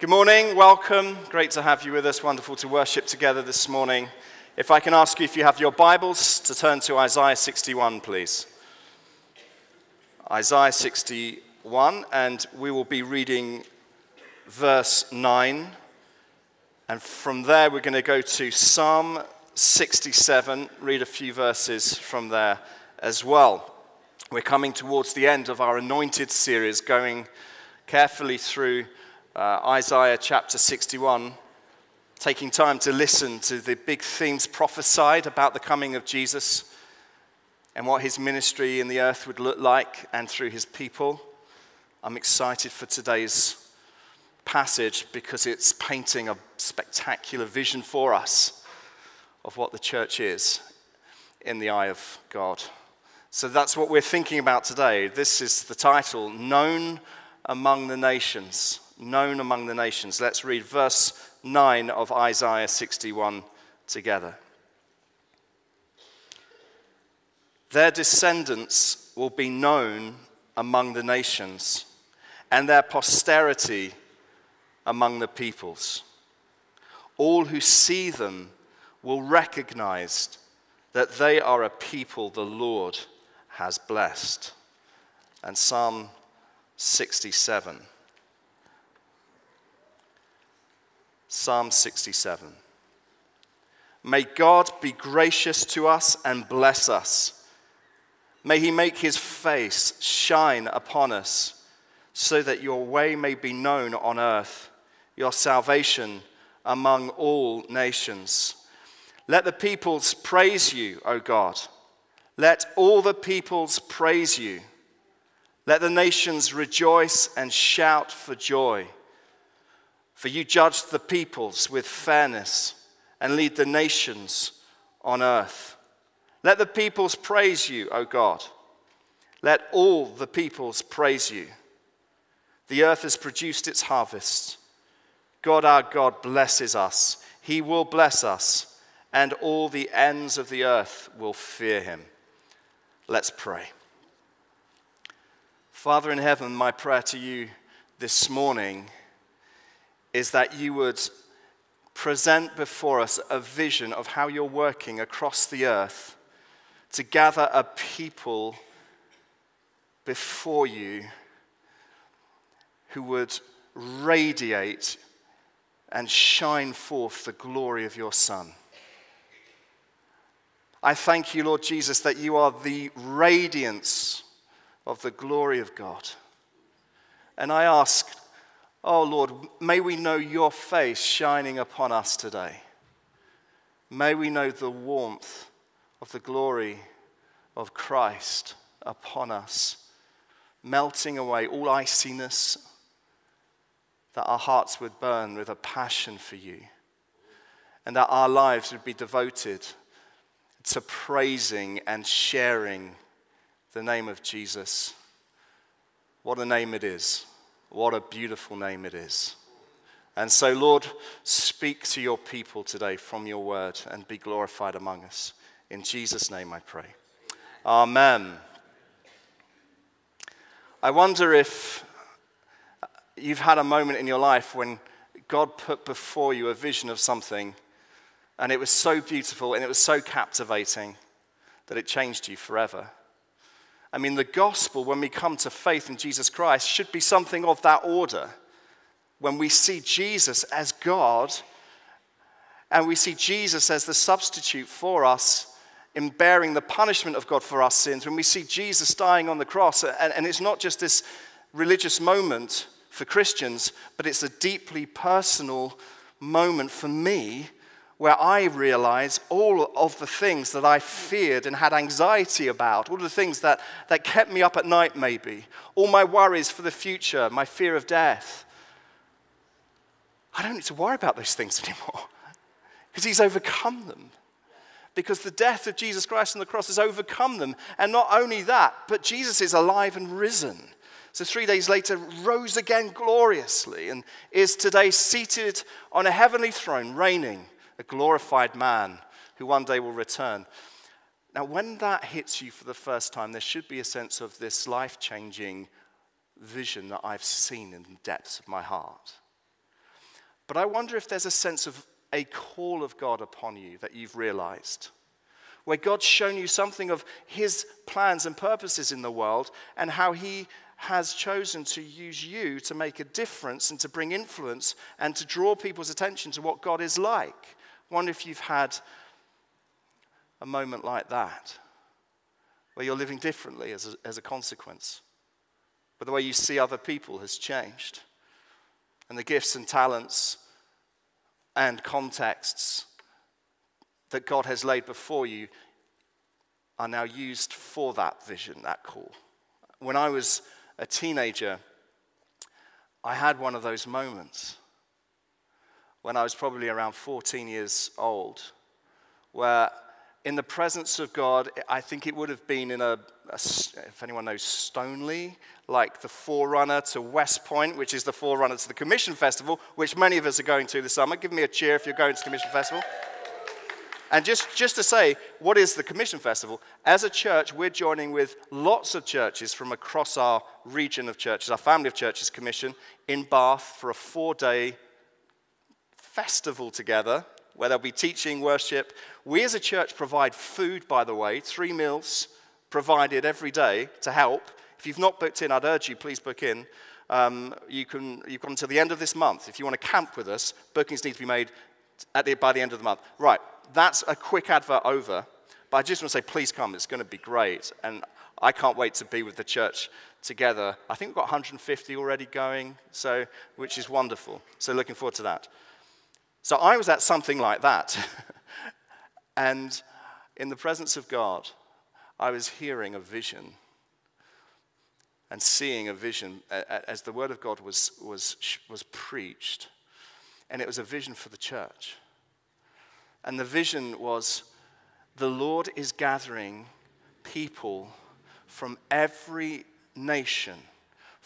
Good morning, welcome. Great to have you with us. Wonderful to worship together this morning. If I can ask you if you have your Bibles to turn to Isaiah 61, please. Isaiah 61, and we will be reading verse 9. And from there, we're going to go to Psalm 67, read a few verses from there as well. We're coming towards the end of our anointed series, going carefully through uh, Isaiah chapter 61, taking time to listen to the big themes prophesied about the coming of Jesus and what his ministry in the earth would look like and through his people. I'm excited for today's passage because it's painting a spectacular vision for us of what the church is in the eye of God. So that's what we're thinking about today. This is the title Known Among the Nations. Known Among the Nations. Let's read verse 9 of Isaiah 61 together. Their descendants will be known among the nations, and their posterity among the peoples. All who see them will recognize that they are a people the Lord has blessed. And Psalm 67. Psalm 67. May God be gracious to us and bless us. May he make his face shine upon us, so that your way may be known on earth, your salvation among all nations. Let the peoples praise you, O God. Let all the peoples praise you. Let the nations rejoice and shout for joy. For you judge the peoples with fairness and lead the nations on earth. Let the peoples praise you, O God. Let all the peoples praise you. The earth has produced its harvest. God our God blesses us. He will bless us, and all the ends of the earth will fear him. Let's pray. Father in heaven, my prayer to you this morning is that you would present before us a vision of how you're working across the earth to gather a people before you who would radiate and shine forth the glory of your Son. I thank you, Lord Jesus, that you are the radiance of the glory of God. And I ask, oh Lord, may we know your face shining upon us today. May we know the warmth of the glory of Christ upon us, melting away all iciness, that our hearts would burn with a passion for you, and that our lives would be devoted to praising and sharing the name of Jesus. What a name it is. What a beautiful name it is. And so, Lord, speak to your people today from your word and be glorified among us. In Jesus' name I pray. Amen. I wonder if you've had a moment in your life when God put before you a vision of something and it was so beautiful and it was so captivating that it changed you forever. I mean, the gospel, when we come to faith in Jesus Christ, should be something of that order. When we see Jesus as God and we see Jesus as the substitute for us in bearing the punishment of God for our sins, when we see Jesus dying on the cross, and, and it's not just this religious moment for Christians, but it's a deeply personal moment for me where I realize all of the things that I feared and had anxiety about, all the things that, that kept me up at night, maybe, all my worries for the future, my fear of death. I don't need to worry about those things anymore because He's overcome them. Because the death of Jesus Christ on the cross has overcome them. And not only that, but Jesus is alive and risen. So, three days later, rose again gloriously and is today seated on a heavenly throne, reigning a glorified man who one day will return. Now, when that hits you for the first time, there should be a sense of this life changing vision that I've seen in the depths of my heart. But I wonder if there's a sense of a call of God upon you that you've realized, where God's shown you something of His plans and purposes in the world and how He has chosen to use you to make a difference and to bring influence and to draw people's attention to what God is like. Wonder if you've had a moment like that, where you're living differently as a, as a consequence, but the way you see other people has changed, and the gifts and talents and contexts that God has laid before you are now used for that vision, that call. When I was a teenager, I had one of those moments when I was probably around 14 years old, where in the presence of God, I think it would have been in a, a, if anyone knows Stoneleigh, like the forerunner to West Point, which is the forerunner to the Commission Festival, which many of us are going to this summer. Give me a cheer if you're going to the Commission Festival. And just, just to say, what is the Commission Festival? As a church, we're joining with lots of churches from across our region of churches, our family of churches commission, in Bath for a four day festival together where they'll be teaching, worship. We as a church provide food, by the way, three meals provided every day to help. If you've not booked in, I'd urge you, please book in. Um, you can, you've got until the end of this month. If you want to camp with us, bookings need to be made the, by the end of the month. Right, that's a quick advert over. But I just want to say, please come. It's going to be great. And I can't wait to be with the church together. I think we've got 150 already going, so, which is wonderful. So looking forward to that. So I was at something like that. and in the presence of God, I was hearing a vision and seeing a vision as the word of God was, was, was preached. And it was a vision for the church. And the vision was the Lord is gathering people from every nation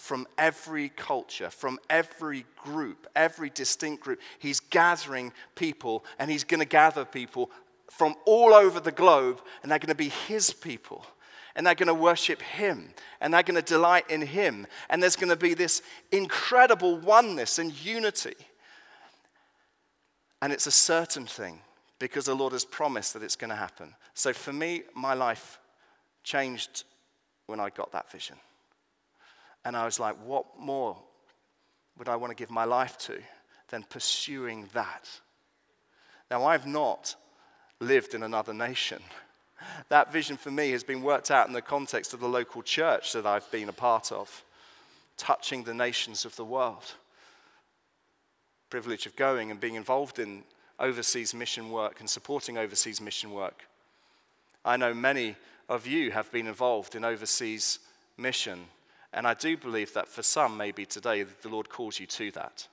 from every culture, from every group, every distinct group. He's gathering people, and he's going to gather people from all over the globe, and they're going to be his people. And they're going to worship him, and they're going to delight in him. And there's going to be this incredible oneness and unity. And it's a certain thing because the Lord has promised that it's going to happen. So for me, my life changed when I got that vision. And I was like, what more would I want to give my life to than pursuing that? Now, I've not lived in another nation. That vision for me has been worked out in the context of the local church that I've been a part of, touching the nations of the world. Privilege of going and being involved in overseas mission work and supporting overseas mission work. I know many of you have been involved in overseas mission and I do believe that for some, maybe today, the Lord calls you to that.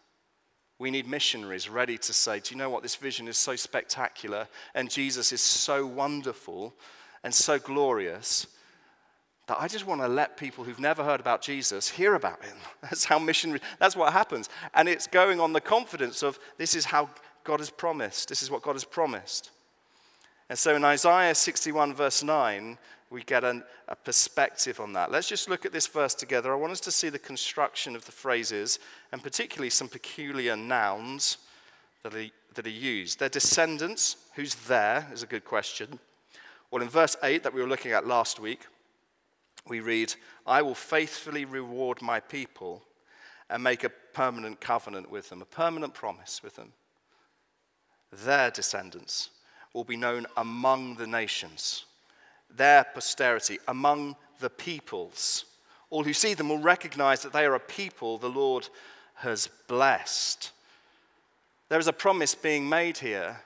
We need missionaries ready to say, Do you know what? This vision is so spectacular, and Jesus is so wonderful and so glorious that I just want to let people who've never heard about Jesus hear about him. That's how missionary, that's what happens. And it's going on the confidence of this is how God has promised, this is what God has promised. And so in Isaiah 61, verse 9, we get an, a perspective on that. Let's just look at this verse together. I want us to see the construction of the phrases and particularly some peculiar nouns that are, that are used. Their descendants, who's there, is a good question. Well, in verse 8 that we were looking at last week, we read, I will faithfully reward my people and make a permanent covenant with them, a permanent promise with them. Their descendants will be known among the nations their posterity among the peoples. All who see them will recognize that they are a people the Lord has blessed. There is a promise being made here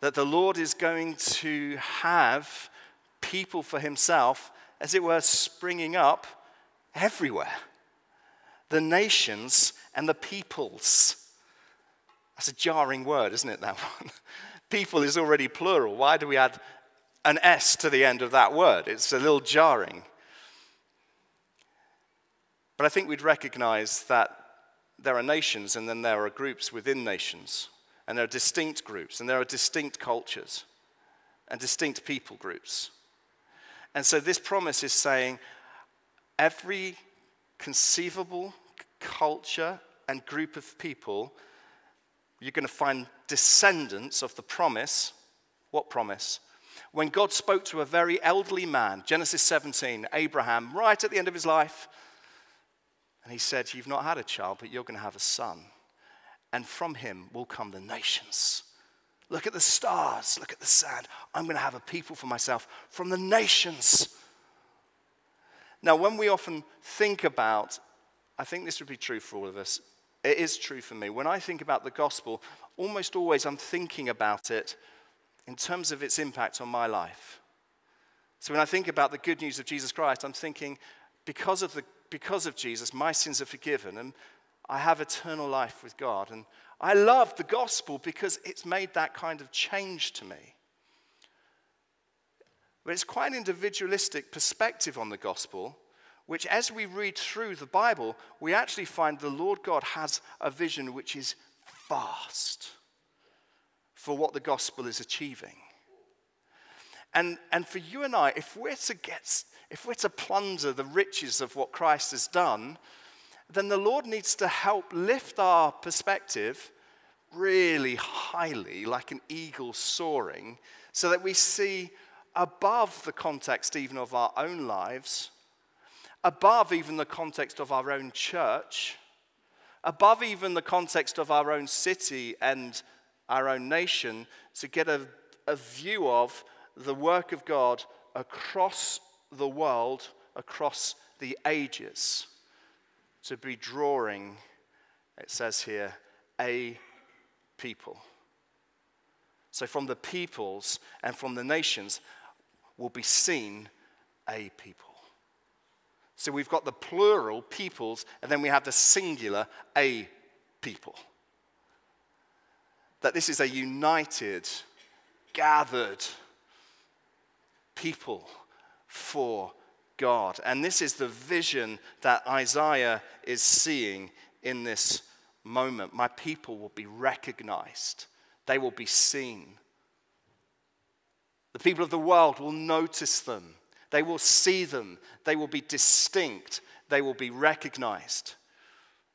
that the Lord is going to have people for himself, as it were, springing up everywhere. The nations and the peoples. That's a jarring word, isn't it, that one? People is already plural. Why do we add an S to the end of that word. It's a little jarring. But I think we'd recognize that there are nations and then there are groups within nations, and there are distinct groups, and there are distinct cultures and distinct people groups. And so this promise is saying every conceivable culture and group of people you're going to find descendants of the promise. What promise? When God spoke to a very elderly man, Genesis 17, Abraham, right at the end of his life, and he said, You've not had a child, but you're going to have a son. And from him will come the nations. Look at the stars, look at the sand. I'm going to have a people for myself from the nations. Now, when we often think about, I think this would be true for all of us, it is true for me. When I think about the gospel, almost always I'm thinking about it in terms of its impact on my life. So when I think about the good news of Jesus Christ, I'm thinking, because of, the, because of Jesus, my sins are forgiven and I have eternal life with God. And I love the gospel because it's made that kind of change to me. But it's quite an individualistic perspective on the gospel, which, as we read through the Bible, we actually find the Lord God has a vision which is vast for what the gospel is achieving. And, and for you and I, if we're to get, if we're to plunder the riches of what Christ has done, then the Lord needs to help lift our perspective really highly, like an eagle soaring, so that we see above the context even of our own lives, above even the context of our own church, above even the context of our own city and our own nation, to get a, a view of the work of God across the world, across the ages, to be drawing, it says here, a people. So, from the peoples and from the nations will be seen a people. So, we've got the plural peoples, and then we have the singular a people. That this is a united, gathered people for God. And this is the vision that Isaiah is seeing in this moment. My people will be recognized, they will be seen. The people of the world will notice them, they will see them, they will be distinct, they will be recognized.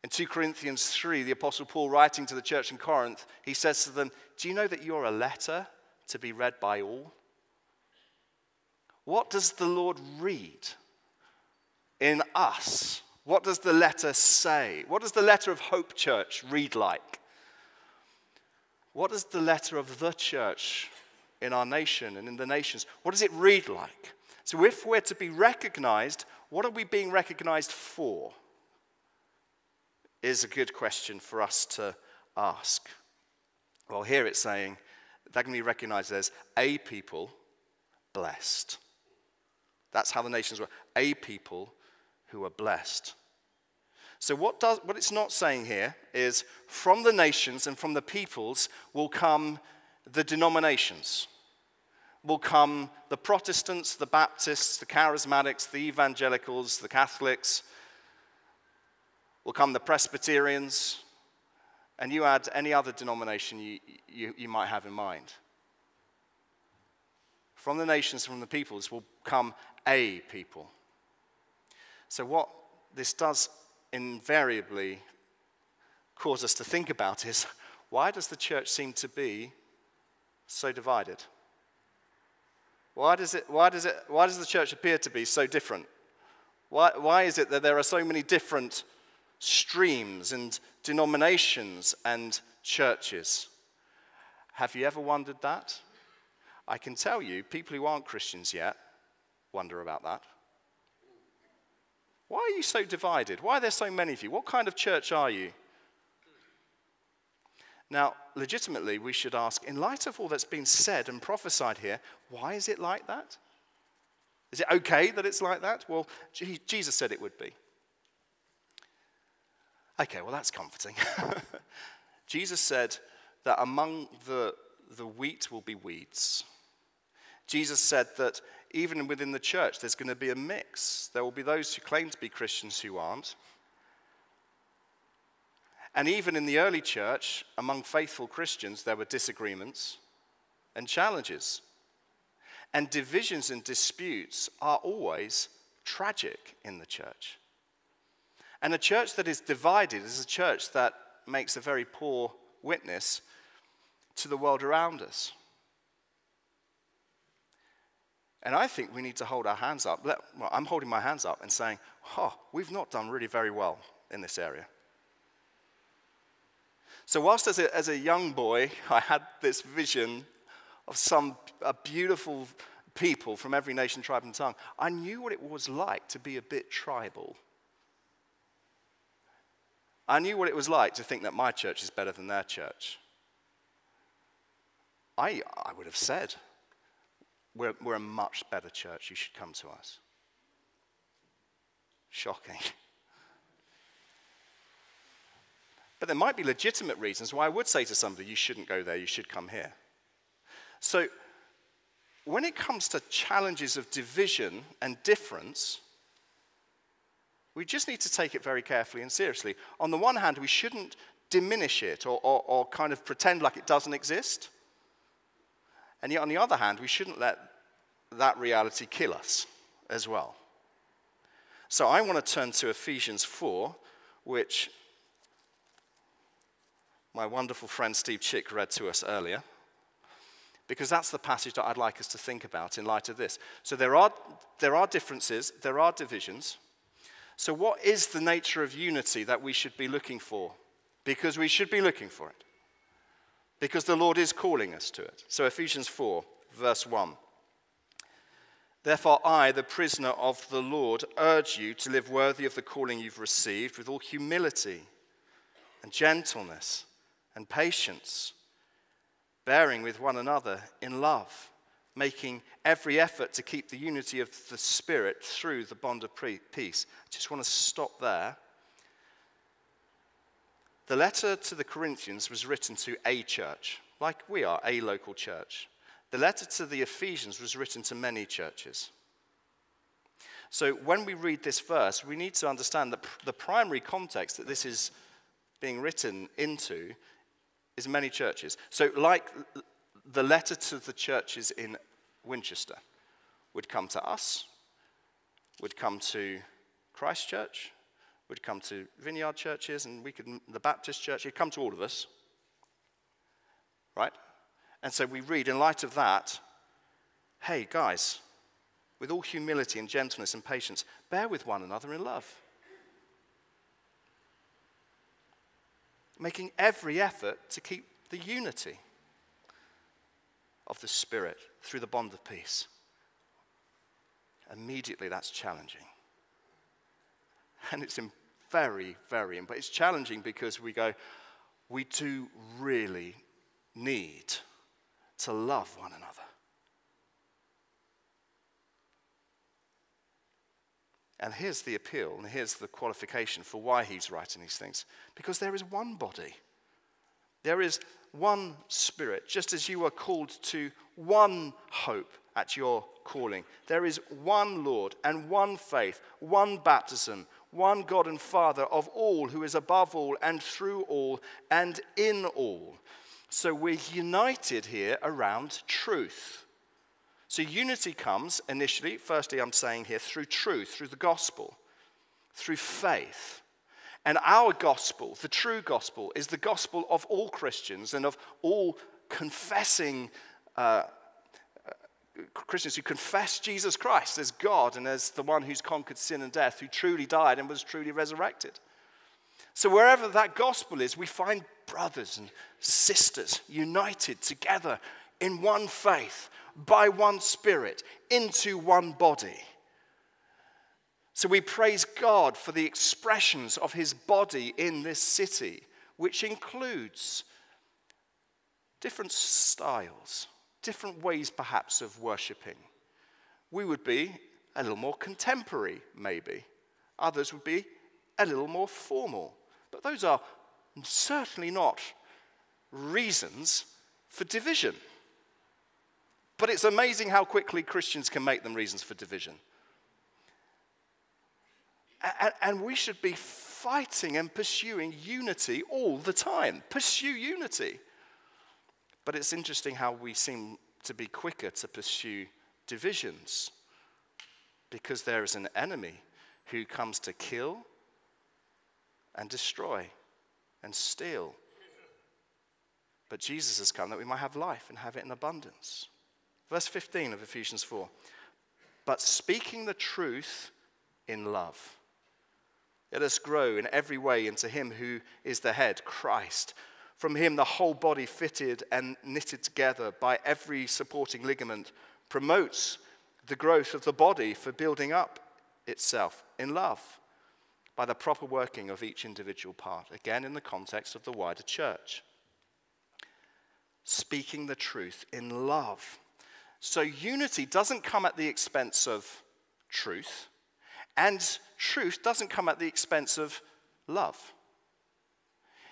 In 2 Corinthians 3, the Apostle Paul, writing to the church in Corinth, he says to them, Do you know that you're a letter to be read by all? What does the Lord read in us? What does the letter say? What does the letter of Hope Church read like? What does the letter of the church in our nation and in the nations, what does it read like? So, if we're to be recognized, what are we being recognized for? Is a good question for us to ask. Well, here it's saying they're going be recognized as a people blessed. That's how the nations were. A people who are blessed. So, what, does, what it's not saying here is from the nations and from the peoples will come the denominations. Will come the Protestants, the Baptists, the Charismatics, the Evangelicals, the Catholics. Will come the Presbyterians. And you add any other denomination you, you, you might have in mind. From the nations, from the peoples, will come a people. So, what this does invariably cause us to think about is why does the church seem to be so divided? Why does, it, why, does it, why does the church appear to be so different? Why, why is it that there are so many different streams and denominations and churches? Have you ever wondered that? I can tell you, people who aren't Christians yet wonder about that. Why are you so divided? Why are there so many of you? What kind of church are you? Now, legitimately, we should ask, in light of all that's been said and prophesied here, why is it like that? Is it okay that it's like that? Well, Jesus said it would be. Okay, well, that's comforting. Jesus said that among the, the wheat will be weeds. Jesus said that even within the church, there's going to be a mix. There will be those who claim to be Christians who aren't. And even in the early church, among faithful Christians, there were disagreements and challenges. And divisions and disputes are always tragic in the church. And a church that is divided is a church that makes a very poor witness to the world around us. And I think we need to hold our hands up. Well, I'm holding my hands up and saying, oh, we've not done really very well in this area. So, whilst as a, as a young boy, I had this vision of some a beautiful people from every nation, tribe, and tongue, I knew what it was like to be a bit tribal. I knew what it was like to think that my church is better than their church. I, I would have said, we're, we're a much better church. You should come to us. Shocking. But there might be legitimate reasons why I would say to somebody, you shouldn't go there, you should come here. So, when it comes to challenges of division and difference, we just need to take it very carefully and seriously. On the one hand, we shouldn't diminish it or, or, or kind of pretend like it doesn't exist. And yet, on the other hand, we shouldn't let that reality kill us as well. So, I want to turn to Ephesians 4, which my wonderful friend Steve Chick read to us earlier, because that's the passage that I'd like us to think about in light of this. So, there are, there are differences, there are divisions. So, what is the nature of unity that we should be looking for? Because we should be looking for it because the Lord is calling us to it. So, Ephesians 4, verse 1. Therefore, I, the prisoner of the Lord, urge you to live worthy of the calling you've received with all humility and gentleness and patience, bearing with one another in love, making every effort to keep the unity of the Spirit through the bond of peace. I just want to stop there the letter to the Corinthians was written to a church, like we are, a local church. The letter to the Ephesians was written to many churches. So when we read this verse, we need to understand that the primary context that this is being written into is many churches. So, like the letter to the churches in Winchester would come to us, would come to Christchurch, would come to vineyard churches and we could, the Baptist church, he'd come to all of us. Right? And so we read, in light of that, hey, guys, with all humility and gentleness and patience, bear with one another in love. Making every effort to keep the unity of the Spirit through the bond of peace. Immediately, that's challenging. And it's very, very, but it's challenging because we go, we do really need to love one another. And here's the appeal, and here's the qualification for why he's writing these things. Because there is one body, there is one spirit, just as you are called to one hope at your calling. There is one Lord and one faith, one baptism, one God and Father of all, who is above all and through all and in all. So we're united here around truth. So unity comes initially, firstly, I'm saying here, through truth, through the gospel, through faith. And our gospel, the true gospel, is the gospel of all Christians and of all confessing uh, Christians who confess Jesus Christ as God and as the one who's conquered sin and death, who truly died and was truly resurrected. So, wherever that gospel is, we find brothers and sisters united together in one faith, by one spirit, into one body. So, we praise God for the expressions of his body in this city, which includes different styles different ways perhaps of worshipping. We would be a little more contemporary, maybe. Others would be a little more formal. But those are certainly not reasons for division. But it's amazing how quickly Christians can make them reasons for division. And we should be fighting and pursuing unity all the time. Pursue unity. But it's interesting how we seem to be quicker to pursue divisions because there is an enemy who comes to kill and destroy and steal but Jesus has come that we might have life and have it in abundance. Verse 15 of Ephesians 4. But speaking the truth in love. Let us grow in every way into Him who is the head, Christ. From Him, the whole body, fitted and knitted together by every supporting ligament, promotes the growth of the body for building up itself in love by the proper working of each individual part, again in the context of the wider church. Speaking the truth in love. So unity doesn't come at the expense of truth, and truth doesn't come at the expense of love.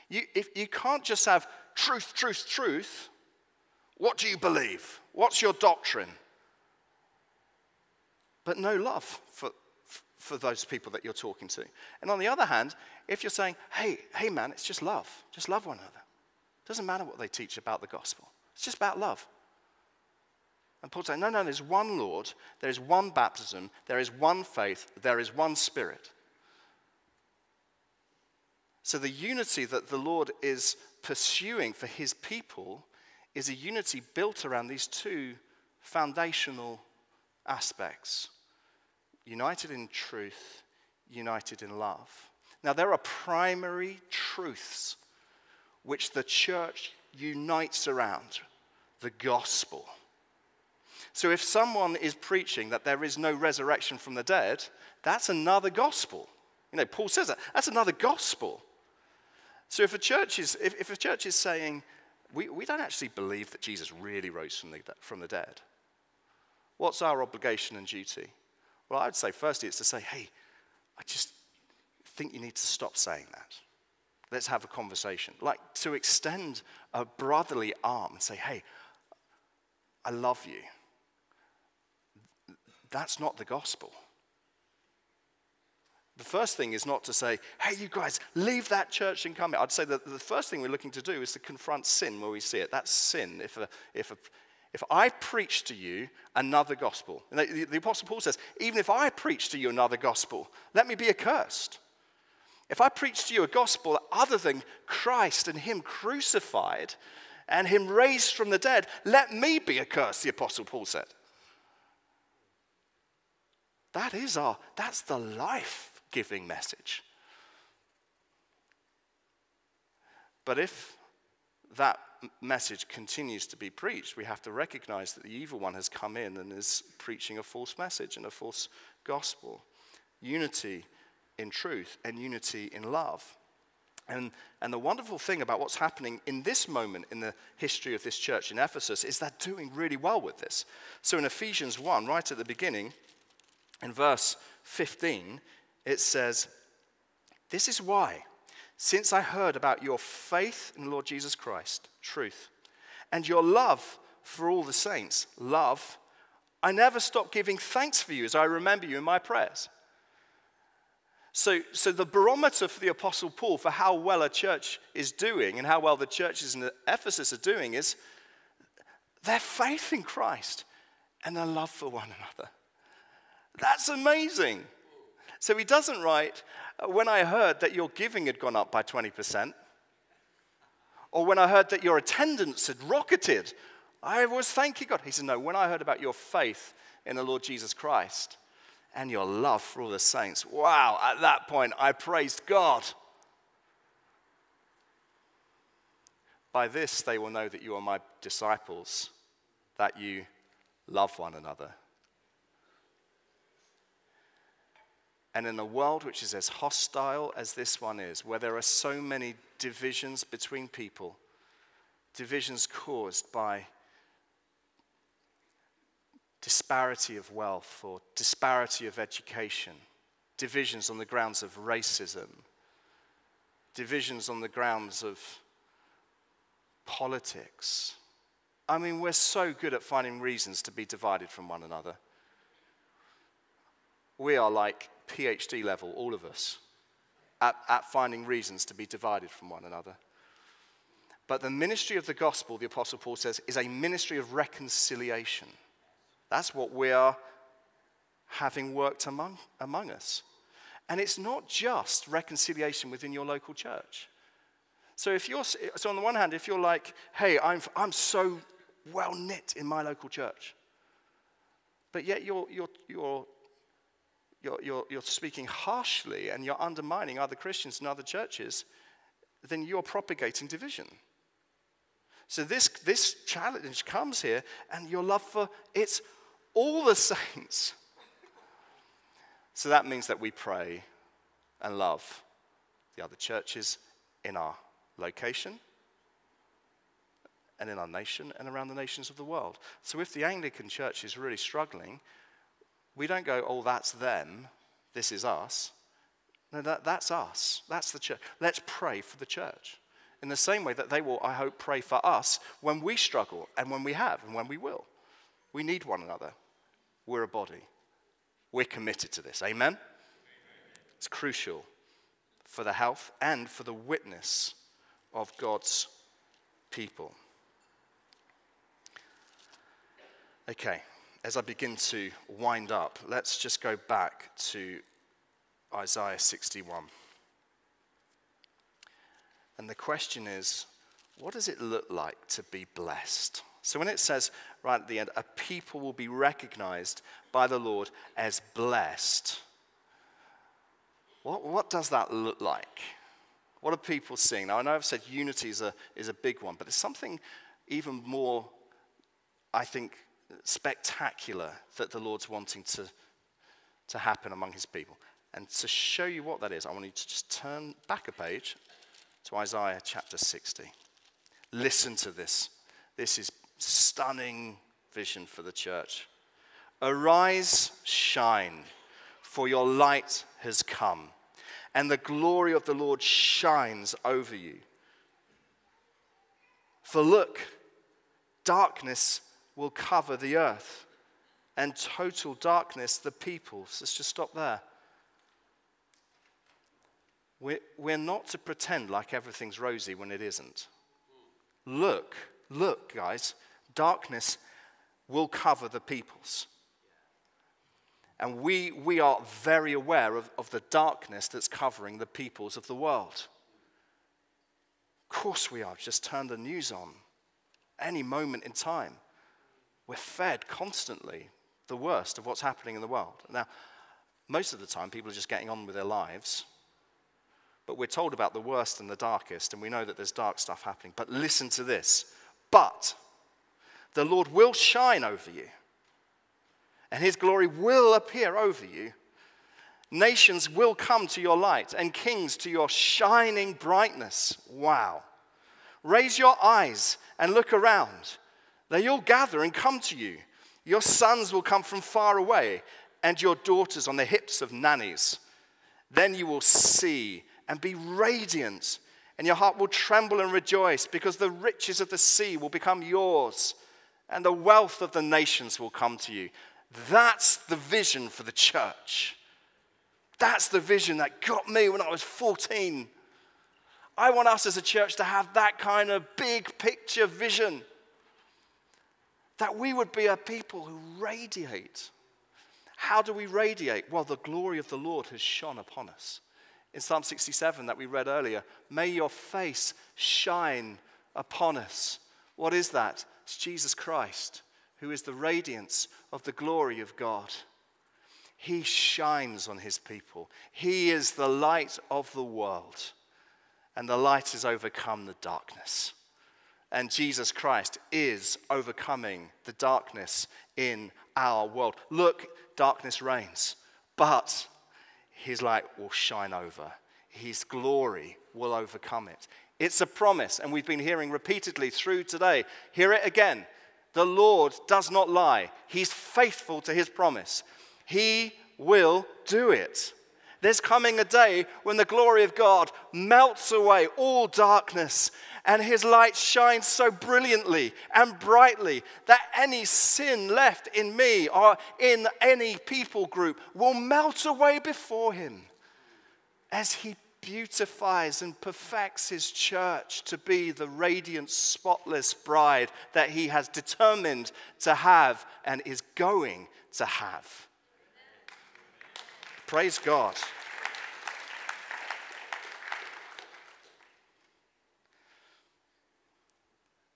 You, if, you can't just have truth, truth, truth. What do you believe? What's your doctrine? But no love for, for those people that you're talking to. And on the other hand, if you're saying, hey, hey man, it's just love, just love one another. It doesn't matter what they teach about the gospel, it's just about love. And Paul's saying, no, no, there's one Lord, there is one baptism, there is one faith, there is one Spirit. So the unity that the Lord is pursuing for his people is a unity built around these two foundational aspects united in truth, united in love. Now, there are primary truths which the church unites around the gospel. So, if someone is preaching that there is no resurrection from the dead, that's another gospel. You know, Paul says that. That's another gospel. So, if a church is, if, if a church is saying, we, we don't actually believe that Jesus really rose from the, from the dead, what's our obligation and duty? Well, I would say, firstly, it's to say, hey, I just think you need to stop saying that. Let's have a conversation. Like to extend a brotherly arm and say, hey, I love you. That's not the gospel. The first thing is not to say, hey, you guys, leave that church and come here. I'd say that the first thing we're looking to do is to confront sin where we see it. That's sin. If, a, if, a, if I preach to you another gospel, and the, the Apostle Paul says, even if I preach to you another gospel, let me be accursed. If I preach to you a gospel other than Christ and Him crucified and Him raised from the dead, let me be accursed, the Apostle Paul said. That is our, that's the life giving message. But if that message continues to be preached, we have to recognize that the evil one has come in and is preaching a false message and a false gospel. Unity in truth and unity in love. And, and the wonderful thing about what's happening in this moment in the history of this church in Ephesus is they're doing really well with this. So in Ephesians 1, right at the beginning, in verse 15, it says, This is why, since I heard about your faith in the Lord Jesus Christ, truth, and your love for all the saints, love, I never stop giving thanks for you as I remember you in my prayers. So, so the barometer for the Apostle Paul for how well a church is doing and how well the churches in Ephesus are doing is their faith in Christ and their love for one another. That's amazing. So he doesn't write, uh, when I heard that your giving had gone up by 20%, or when I heard that your attendance had rocketed, I was thanking God. He said, No, when I heard about your faith in the Lord Jesus Christ and your love for all the saints, wow, at that point I praised God. By this they will know that you are my disciples, that you love one another. And in a world which is as hostile as this one is, where there are so many divisions between people, divisions caused by disparity of wealth or disparity of education, divisions on the grounds of racism, divisions on the grounds of politics. I mean, we're so good at finding reasons to be divided from one another. We are like PhD level, all of us, at, at finding reasons to be divided from one another. But the ministry of the gospel, the Apostle Paul says, is a ministry of reconciliation. That's what we are having worked among, among us. And it's not just reconciliation within your local church. So if you're so on the one hand, if you're like, hey, I'm, I'm so well knit in my local church, but yet you're, you're, you're, you're, you're, you're speaking harshly and you're undermining other Christians and other churches, then you're propagating division. So this, this challenge comes here, and your love for it's all the saints. So that means that we pray and love the other churches in our location and in our nation and around the nations of the world. So if the Anglican church is really struggling, we don't go, oh, that's them, this is us. No, that, that's us. That's the church. Let's pray for the church. In the same way that they will, I hope, pray for us when we struggle and when we have and when we will. We need one another. We're a body. We're committed to this. Amen? It's crucial for the health and for the witness of God's people. Okay, as I begin to wind up, let's just go back to Isaiah 61. And the question is, what does it look like to be blessed? So when it says right at the end, a people will be recognized by the Lord as blessed, what, what does that look like? What are people seeing? Now, I know I've said unity is a, is a big one, but there's something even more, I think, spectacular that the Lord's wanting to, to happen among his people. And to show you what that is, I want you to just turn back a page to Isaiah chapter 60. Listen to this. This is stunning vision for the church. Arise, shine, for your light has come, and the glory of the Lord shines over you. For look, darkness will cover the earth, and total darkness the peoples. Let's just stop there. We're, we're not to pretend like everything's rosy when it isn't. Look, look, guys, darkness will cover the peoples. And we, we are very aware of, of the darkness that's covering the peoples of the world. Of course, we are. Just turn the news on. Any moment in time, we're fed constantly the worst of what's happening in the world. Now, most of the time, people are just getting on with their lives but we're told about the worst and the darkest, and we know that there's dark stuff happening. But listen to this. But the Lord will shine over you, and his glory will appear over you. Nations will come to your light, and kings to your shining brightness. Wow. Raise your eyes and look around. They all gather and come to you. Your sons will come from far away, and your daughters on the hips of nannies. Then you will see and be radiant, and your heart will tremble and rejoice because the riches of the sea will become yours, and the wealth of the nations will come to you. That's the vision for the church. That's the vision that got me when I was 14. I want us as a church to have that kind of big picture vision. That we would be a people who radiate. How do we radiate? Well, the glory of the Lord has shone upon us in Psalm 67 that we read earlier. May your face shine upon us. What is that? It's Jesus Christ, who is the radiance of the glory of God. He shines on his people. He is the light of the world, and the light has overcome the darkness. And Jesus Christ is overcoming the darkness in our world. Look, darkness reigns, but his light will shine over. His glory will overcome it. It's a promise, and we've been hearing repeatedly through today. Hear it again. The Lord does not lie, He's faithful to His promise. He will do it. There's coming a day when the glory of God melts away all darkness and his light shines so brilliantly and brightly that any sin left in me or in any people group will melt away before him as he beautifies and perfects his church to be the radiant, spotless bride that he has determined to have and is going to have. Praise God.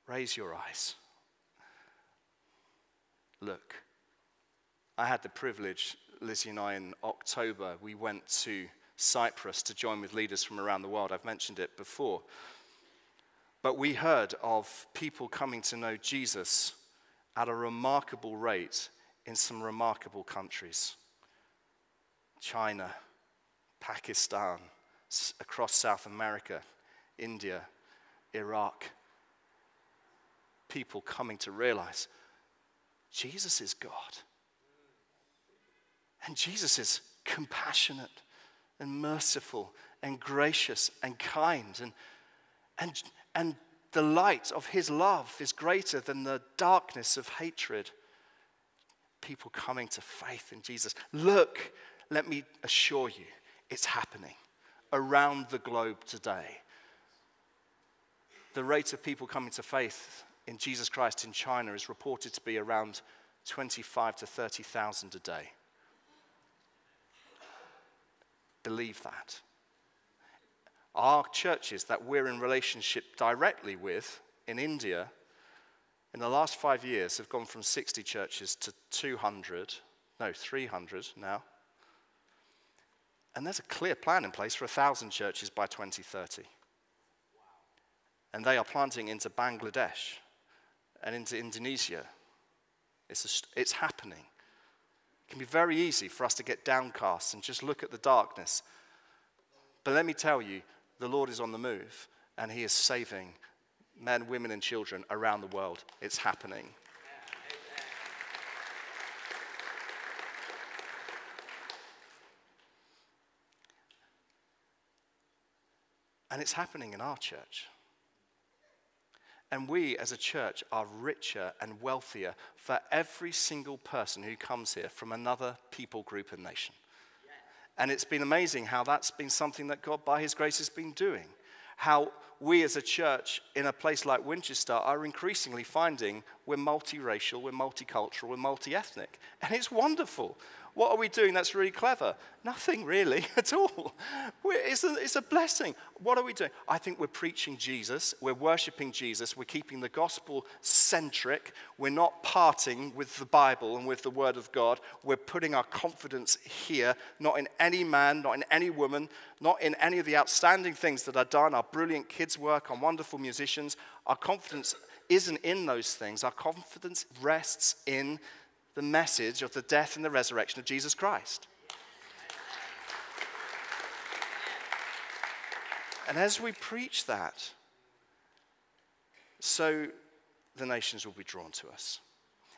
Raise your eyes. Look. I had the privilege, Lizzie and I, in October, we went to Cyprus to join with leaders from around the world. I've mentioned it before. But we heard of people coming to know Jesus at a remarkable rate in some remarkable countries China, Pakistan, across South America, India, Iraq. People coming to realize Jesus is God. And Jesus is compassionate and merciful and gracious and kind. And, and, and the light of his love is greater than the darkness of hatred. People coming to faith in Jesus. Look, let me assure you, it's happening around the globe today. The rate of people coming to faith in Jesus Christ in China is reported to be around 25 to 30,000 a day. Believe that. Our churches that we're in relationship directly with in India in the last five years have gone from 60 churches to 200, no, 300 now. And there's a clear plan in place for 1,000 churches by 2030. And they are planting into Bangladesh and into Indonesia. It's, a, it's happening. It can be very easy for us to get downcast and just look at the darkness. But let me tell you, the Lord is on the move and He is saving men, women, and children around the world. It's happening. And it's happening in our church. And we as a church are richer and wealthier for every single person who comes here from another people group and nation. And it's been amazing how that's been something that God, by His grace, has been doing. How we as a church in a place like Winchester are increasingly finding we're multiracial, we're multicultural, we're multi ethnic. And it's wonderful. What are we doing that's really clever? Nothing really at all. It's a, it's a blessing. What are we doing? I think we're preaching Jesus. We're worshiping Jesus. We're keeping the gospel centric. We're not parting with the Bible and with the Word of God. We're putting our confidence here, not in any man, not in any woman, not in any of the outstanding things that are done, our brilliant kids' work, on wonderful musicians. Our confidence isn't in those things. Our confidence rests in the message of the death and the resurrection of Jesus Christ. And as we preach that, so the nations will be drawn to us.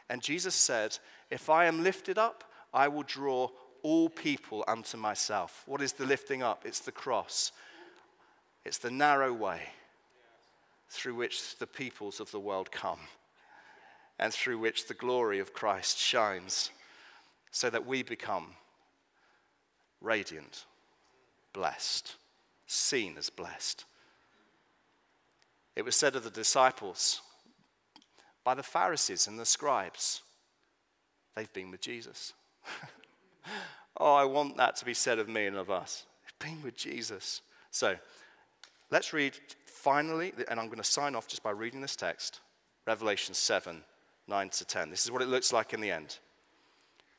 And Jesus said, If I am lifted up, I will draw all people unto myself. What is the lifting up? It's the cross, it's the narrow way through which the peoples of the world come and through which the glory of Christ shines, so that we become radiant, blessed, seen as blessed. It was said of the disciples by the Pharisees and the scribes, they've been with Jesus. oh, I want that to be said of me and of us. They've been with Jesus. So let's read finally, and I'm going to sign off just by reading this text Revelation 7 9 to 10. This is what it looks like in the end.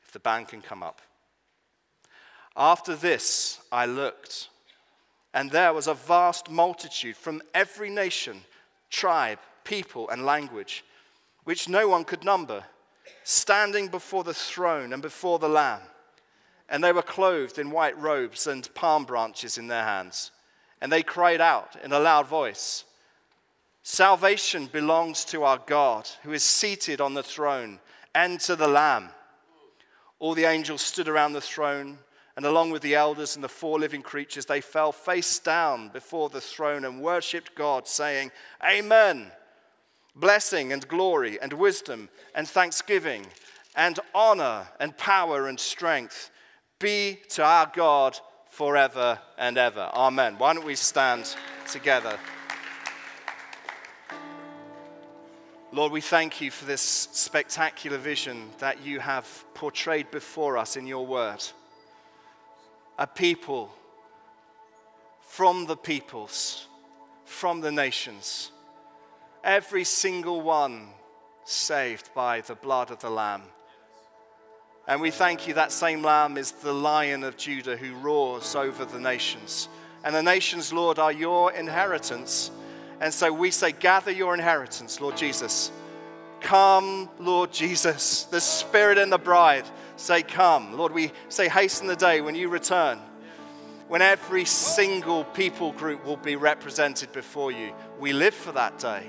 If the band can come up. After this, I looked, and there was a vast multitude from every nation, tribe, people, and language, which no one could number, standing before the throne and before the Lamb. And they were clothed in white robes and palm branches in their hands. And they cried out in a loud voice. Salvation belongs to our God who is seated on the throne and to the Lamb. All the angels stood around the throne, and along with the elders and the four living creatures, they fell face down before the throne and worshipped God, saying, Amen. Blessing and glory and wisdom and thanksgiving and honor and power and strength be to our God forever and ever. Amen. Why don't we stand together? Lord, we thank you for this spectacular vision that you have portrayed before us in your word. A people from the peoples, from the nations, Every single one saved by the blood of the Lamb. And we thank you that same Lamb is the Lion of Judah who roars over the nations. And the nations, Lord, are your inheritance. And so we say, gather your inheritance, Lord Jesus. Come, Lord Jesus. The Spirit and the bride say, Come. Lord, we say, hasten the day when you return, when every single people group will be represented before you. We live for that day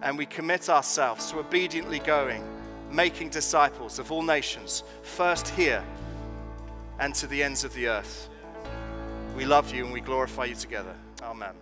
and we commit ourselves to obediently going, making disciples of all nations, first here and to the ends of the earth. We love you and we glorify you together. Amen.